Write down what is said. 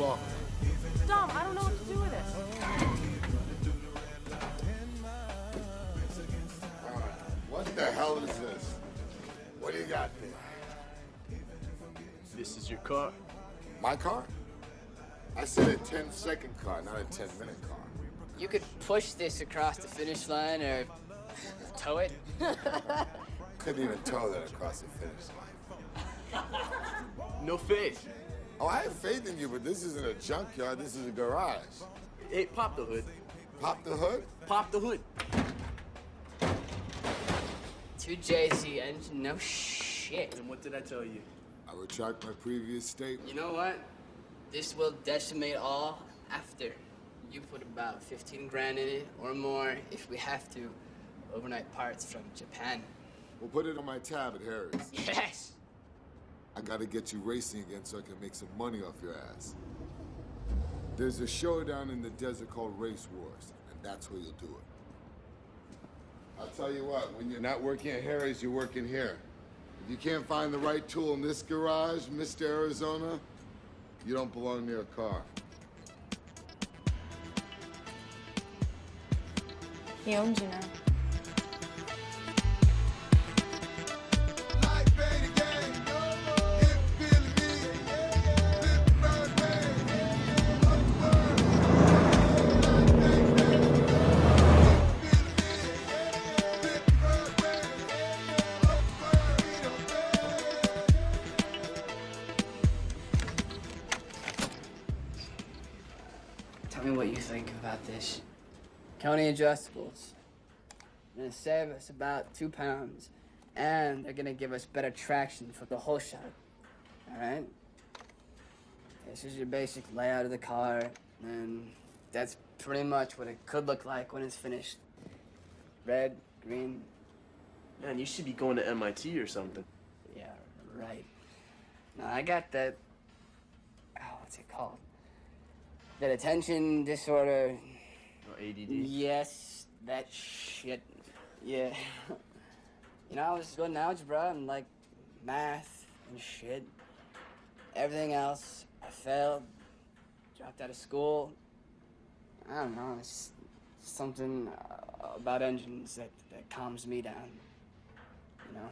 long. Dom, I don't know what to do with it. What the hell is this? What do you got there? This is your car. My car? I said a 10 second car, not a 10 minute car. You could push this across the finish line or tow it. Couldn't even tow that across the finish line. No faith. Oh, I have faith in you, but this isn't a junkyard, this is a garage. Hey, pop the hood. Pop the hood? Pop the hood. Two JZ engine, no shit. And what did I tell you? I retract my previous statement. You know what? This will decimate all after. You put about 15 grand in it or more if we have to. Overnight parts from Japan. We'll put it on my tab at Harry's. Yes! I gotta get you racing again so I can make some money off your ass. There's a showdown in the desert called Race Wars, and that's where you'll do it. I'll tell you what, when you're not working at Harry's, you're working here. If you can't find the right tool in this garage, Mr. Arizona, you don't belong near a car. He owns you now. Me what you think about this. Koni adjustables. Gonna save us about two pounds. And they're gonna give us better traction for the hole shot. Alright? This is your basic layout of the car, and that's pretty much what it could look like when it's finished. Red, green, Man, you should be going to MIT or something. yeah, right. Now I got that. Oh, what's it called? That attention disorder. Oh, ADD. Yes, that shit. Yeah. you know, I was good in algebra and like math and shit. Everything else, I failed. Dropped out of school. I don't know. It's something uh, about engines that, that calms me down. You know?